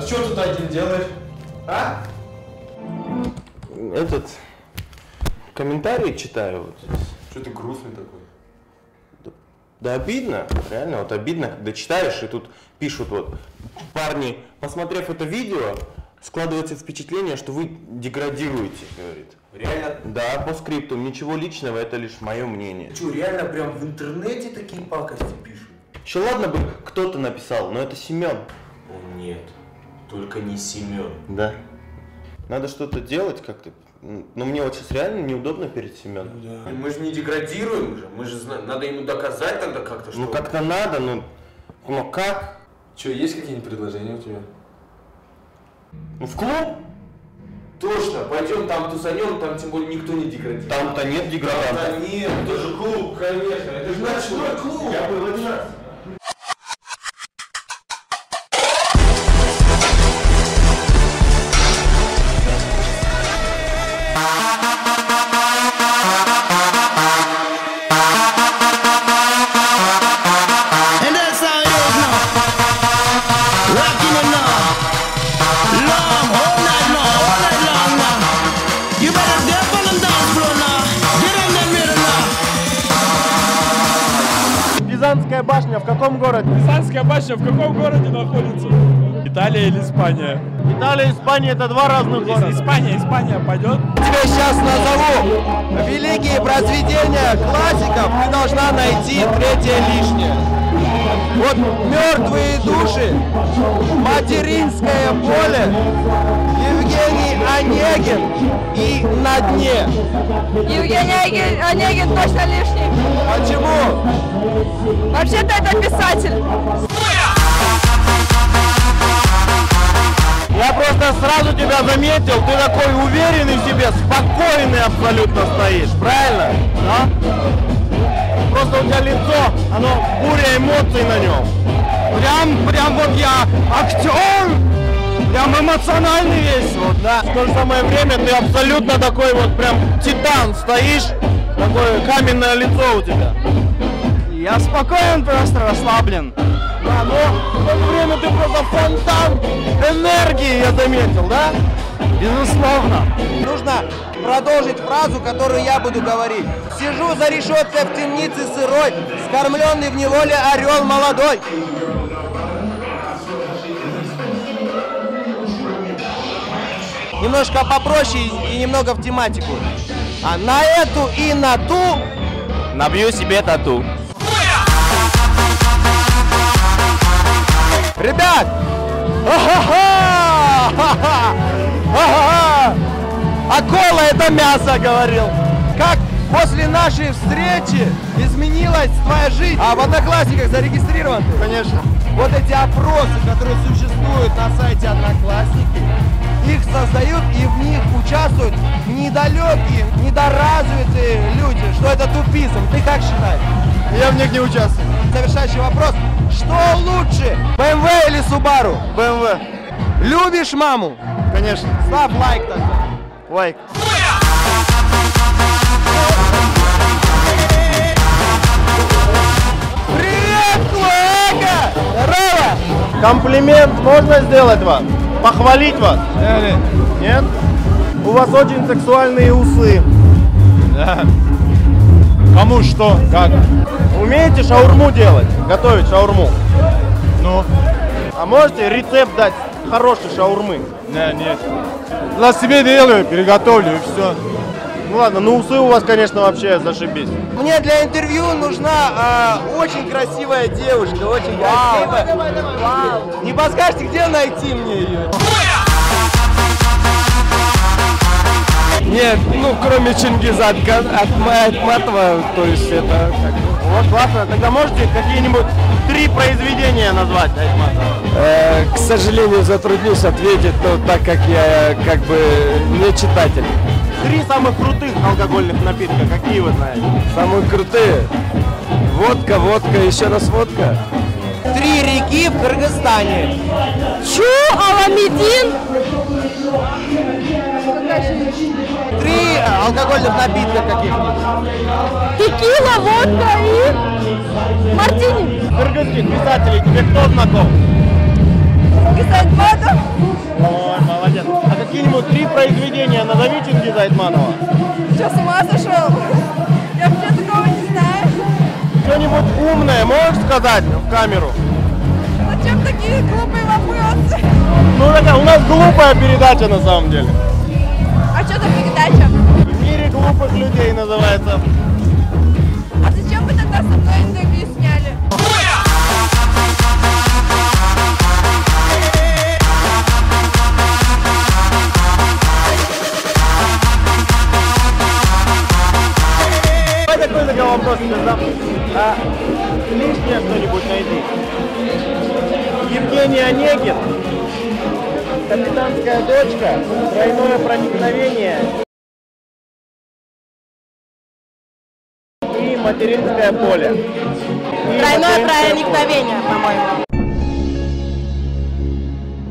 А ты что тут один делаешь? А? Этот комментарий читаю вот здесь. Что ты грустный такой? Да обидно, реально, вот обидно, когда читаешь, и тут пишут вот, парни, посмотрев это видео, складывается впечатление, что вы деградируете, говорит. Реально? Да, по скрипту, ничего личного, это лишь мое мнение. Что, реально прям в интернете такие пакости пишут? Еще ладно бы кто-то написал, но это Семен. О нет, только не Семен. Да. Надо что-то делать как-то. Но мне вот сейчас реально неудобно перед Семеном. Мы же не деградируем же, мы же знаем, надо ему доказать тогда как-то, что... Ну как-то надо, ну, ну как? Что, есть какие-нибудь предложения у тебя? Ну в клуб? Точно, пойдем там тусанем, там тем более никто не деградирует. Там-то нет деградантов. Да нет, это же клуб, конечно, это же ночной клуб. Я был один раз. В каком городе? Пизанская башня в каком городе находится? Италия или Испания? Италия и Испания это два разных города. Испания, Испания пойдет? Тебе сейчас назову великие произведения классиков, ты должна найти третье лишнее. Вот мертвые души, материнское поле, Евгений Онегин и на дне. Евгений Онегин, Онегин точно лишний. Почему? Вообще-то это писатель. Я просто сразу тебя заметил, ты такой уверенный в себе, спокойный абсолютно стоишь, правильно? Да? Просто у тебя лицо, оно буря эмоций на нем. Прям, прям вот я актер, прям эмоциональный весь вот, да. В то же самое время ты абсолютно такой вот прям титан стоишь, такое каменное лицо у тебя. Я спокоен, просто расслаблен. Да, но в то же время ты просто фонтан энергии, я заметил, да? Безусловно. Нужно продолжить фразу, которую я буду говорить. Сижу за решеткой в темнице сырой, скормленный в неволе орел молодой. Немножко попроще и немного в тематику. А на эту и на ту Набью себе тату. Ребят! Ага! Акола это мясо, говорил. Как после нашей встречи изменилась твоя жизнь? А в Одноклассниках зарегистрирован ты? Конечно. Вот эти опросы, которые существуют на сайте Одноклассники, их создают и в них участвуют недалекие, недоразвитые люди. Что это тупизм? Ты как считаешь? Я в них не участвую. Завершающий вопрос. Что лучше, BMW или Subaru? БМВ. Любишь маму? Конечно. Ставь лайк тогда. Лайк. Привет, Луэга! Здорово! Комплимент можно сделать вам? Похвалить вас? Нет? У вас очень сексуальные усы. Да. Кому что? Как? Умеете шаурму делать? Готовить шаурму? Ну? А можете рецепт дать хорошей шаурмы? Нет, нет. Для себя делаю, переготовлю и все. Ну ладно, ну усы у вас, конечно, вообще зашибись. Мне для интервью нужна а, очень красивая девушка, очень красивая. Не подскажете, где найти мне ее? Нет, ну кроме Чингиза Айтматова, то есть это как бы... Вот, классно. Тогда можете какие-нибудь три произведения назвать Айтматова? к сожалению, затруднюсь ответить, но так как я как бы не читатель. Три самых крутых алкогольных напитка, какие вы знаете? Самые крутые. Водка, водка, еще раз водка. Три реки в Кыргызстане. Чу, Аламедин. Три э, алкогольных напитка каких-нибудь. Текила, водка и мартини. Кыргызских писателей тебе кто знаком? Гизайтматов. Ой, молодец. А какие-нибудь три произведения назови Чингиза Айтманова. Что, с ума сошел? Я вообще такого не знаю. Что-нибудь умное можешь сказать в камеру? Зачем такие глупые вопросы? Ну, такая, у нас глупая передача на самом деле. А что за передача? В мире глупых людей называется. Тройное проникновение и материнское поле. И Тройное проникновение, по-моему.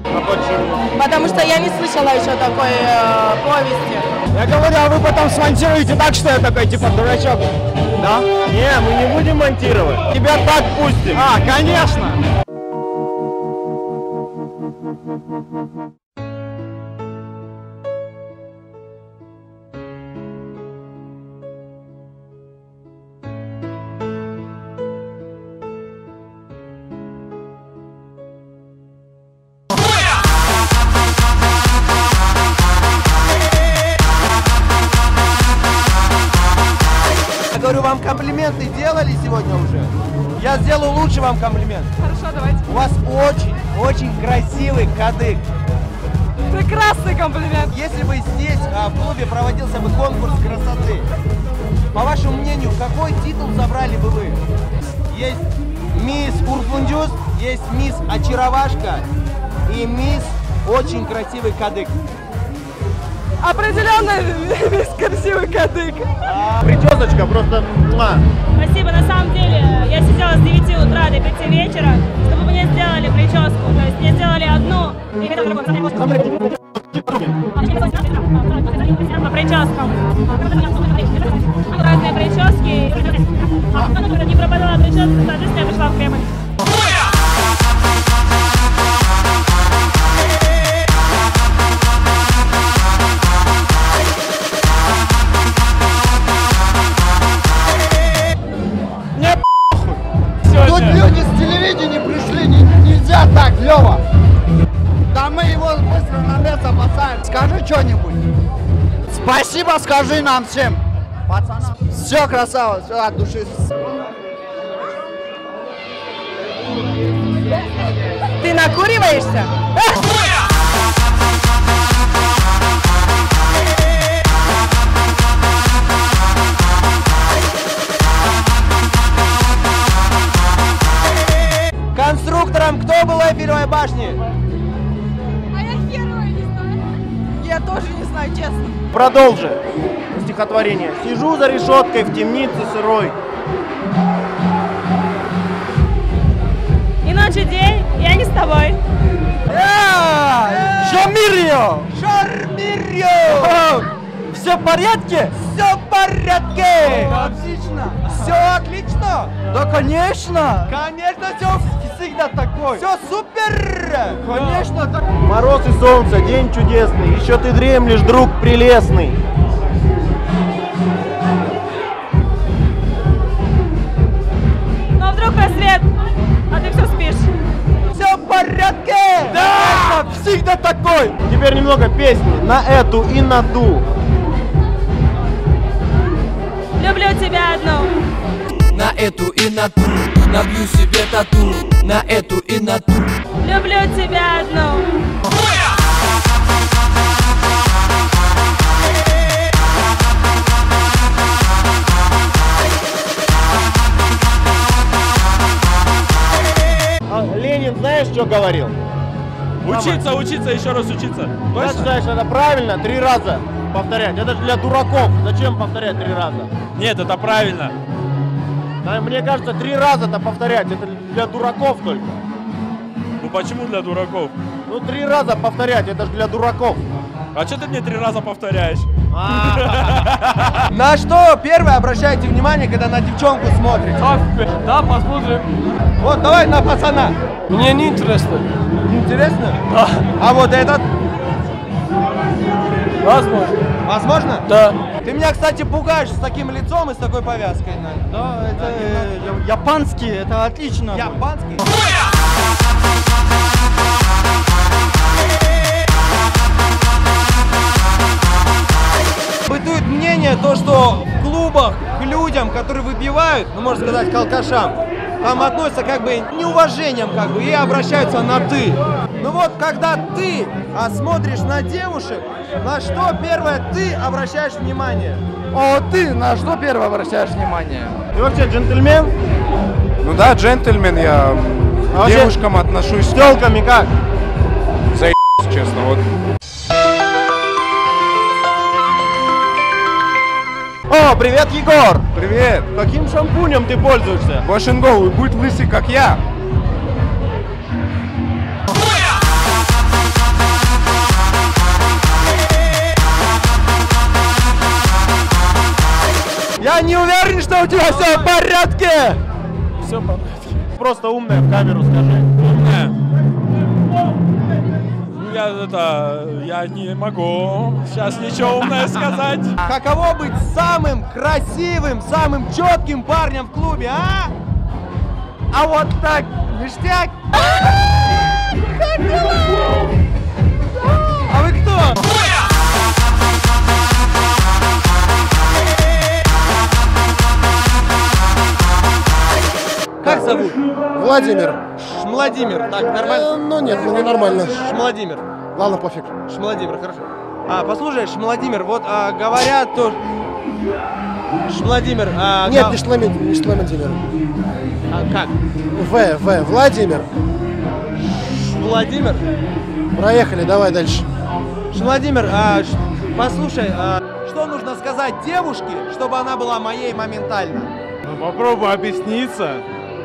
А почему? Потому что я не слышала еще такой э, повести. Я говорю, а вы потом смонтируете так, что я такой, типа, дурачок. Да? Не, мы не будем монтировать. Тебя так пустим. А, конечно. Сегодня уже? Я сделаю лучше вам комплимент. Хорошо, давайте. У вас очень, очень красивый кадык. Прекрасный комплимент. Если бы здесь, а, в клубе, проводился бы конкурс красоты, по вашему мнению, какой титул забрали бы вы? Есть мисс Урфундюс, есть мисс Очаровашка и мисс Очень красивый кадык. Определенно весь красивый кадык. Причесочка просто... Спасибо. На самом деле, я сидела с 9 утра до 5 вечера, чтобы мне сделали прическу. То есть мне сделали одну и другую. По прическам. Разные прически. Не пропадала прическа, соответственно, я пришла в Кремль. Спасибо скажи нам всем. Пацанам. Все, красава, все от души. Ты накуриваешься? Конструктором кто был Эйфелевой башни? А я херово не знаю. Я тоже не знаю, честно. Продолжи стихотворение. Сижу за решеткой в темнице сырой. И ночь, и день, я не с тобой. Шамирьо! Шармирьо! Все в порядке? Все в порядке! Отлично! Все отлично? Да, конечно! Конечно, все всегда такой! Все супер! Конечно, так... Мороз и солнце, день чудесный. Еще ты дремлешь, друг прелестный. Но вдруг рассвет, а ты все спишь. Все в порядке! Да! Всегда такой! Теперь немного песни на эту и на ту. Люблю тебя одну. На эту и на ту Набью себе тату На эту и на ту Люблю тебя одну. А Ленин знаешь, что говорил? Учиться, учиться, еще раз учиться. Я считаю, что это правильно три раза повторять. Это же для дураков. Зачем повторять три раза? Нет, это правильно. Да, мне кажется, три раза это повторять. Это для дураков только. Ну почему для дураков? Ну, три раза повторять, это же для дураков. А что ты мне три раза повторяешь? На что первое обращайте внимание, когда на девчонку смотрите? Да, посмотрим. Вот, давай на пацана. Мне не интересно. Интересно? А вот этот? Возможно. Возможно? Да. Ты меня, кстати, пугаешь с таким лицом и с такой повязкой. Надь. Да, это э, японский, это отлично. Японский? Бытует мнение, то, что в клубах к людям, которые выпивают, ну, можно сказать, к алкашам, там относятся как бы неуважением, как бы, и обращаются на «ты». Ну вот, когда ты а, смотришь на девушек, на что первое ты обращаешь внимание? О, ты на что первое обращаешь внимание? Ты вообще джентльмен? Ну да, джентльмен, я А девушкам отношусь С телками как? заебись, честно. Вот О, привет, Егор! Привет! Каким шампунем ты пользуешься? Wash and go, и будь лысый, как я. Я не уверен, что у тебя все в порядке! Все в порядке. Просто умная в камеру скажи. Умная. Я это, я не могу сейчас ничего умное сказать. Каково быть самым красивым, самым четким парнем в клубе, а? А вот так, ништяк. А вы кто? Как зовут? Владимир. Шмладимир. Так, нормально? Ну нет, ну нормально. Шмладимир. Ладно, пофиг. Шмладимир, хорошо. А, послушай, Шмладимир, вот а, говорят то... Шмладимир, а... Нет, га- не Шламин, не Шламидимир. а, как? В, В, Владимир. Владимир? Проехали, давай дальше. Владимир, а, ш- послушай, а, что нужно сказать девушке, чтобы она была моей моментально? Ну, попробуй объясниться.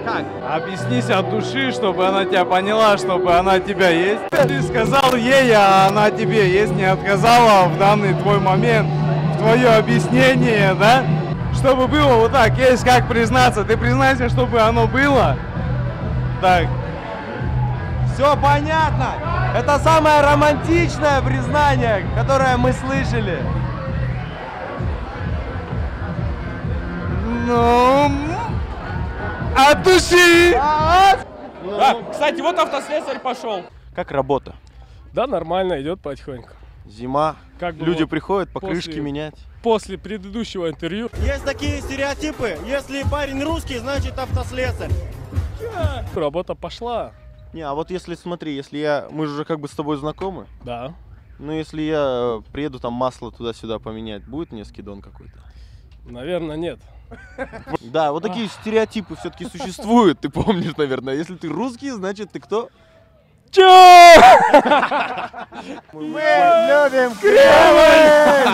Как? Объяснись от души, чтобы она тебя поняла, чтобы она тебя есть. Ты сказал ей, а она тебе есть, не отказала в данный твой момент, в твое объяснение, да? Чтобы было вот так, есть как признаться. Ты признайся, чтобы оно было. Так. Все понятно. Это самое романтичное признание, которое мы слышали. Ну, от души. Да, кстати, вот автослесарь пошел. Как работа? Да, нормально, идет потихоньку. Зима. Как бы Люди вот приходят покрышки после- менять. После предыдущего интервью Есть такие стереотипы. Если парень русский, значит автослесарь. работа пошла. Не, а вот если смотри, если я, мы же уже как бы с тобой знакомы. Да. Ну если я приеду там масло туда-сюда поменять, будет мне скидон какой-то? Наверное, нет. Да, вот такие стереотипы все-таки существуют, ты помнишь, наверное. Если ты русский, значит ты кто? Чё? Мы любим Кремль!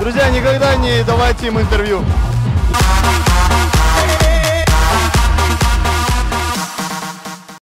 Друзья, никогда не давайте им интервью.